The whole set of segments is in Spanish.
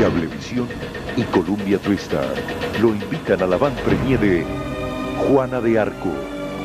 Cablevisión y Columbia Tristar lo invitan a la van premier de Juana de Arco,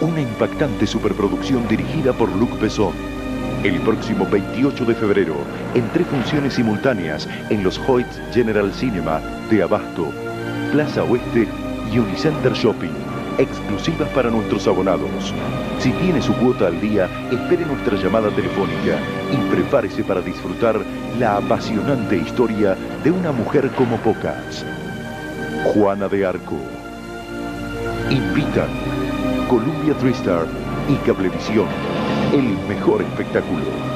una impactante superproducción dirigida por Luc Besson. El próximo 28 de febrero, en tres funciones simultáneas en los Hoyts General Cinema de Abasto, Plaza Oeste y Unicenter Shopping, exclusivas para nuestros abonados. Si tiene su cuota al día, espere nuestra llamada telefónica y prepárese para disfrutar la apasionante historia de una mujer como pocas. Juana de Arco. Invitan Columbia Tristar y Cablevisión, el mejor espectáculo.